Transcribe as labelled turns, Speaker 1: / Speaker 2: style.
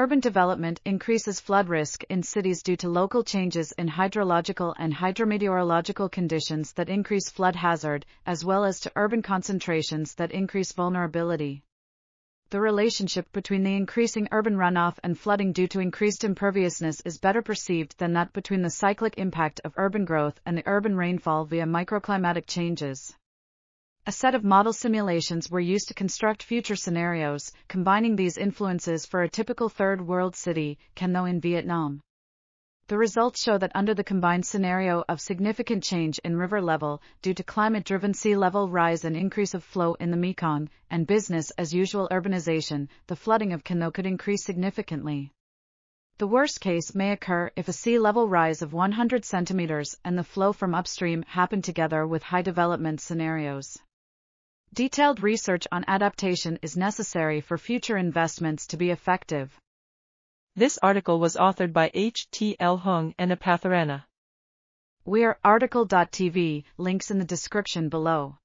Speaker 1: Urban development increases flood risk in cities due to local changes in hydrological and hydrometeorological conditions that increase flood hazard, as well as to urban concentrations that increase vulnerability. The relationship between the increasing urban runoff and flooding due to increased imperviousness is better perceived than that between the cyclic impact of urban growth and the urban rainfall via microclimatic changes. A set of model simulations were used to construct future scenarios, combining these influences for a typical third world city, Can Tho in Vietnam. The results show that under the combined scenario of significant change in river level due to climate driven sea level rise and increase of flow in the Mekong, and business as usual urbanization, the flooding of Can Tho could increase significantly. The worst case may occur if a sea level rise of 100 centimeters and the flow from upstream happen together with high development scenarios. Detailed research on adaptation is necessary for future investments to be effective.
Speaker 2: This article was authored by H. T. L. Huong and A. Pathirana.
Speaker 1: We are RTCL.TV, links in the description below.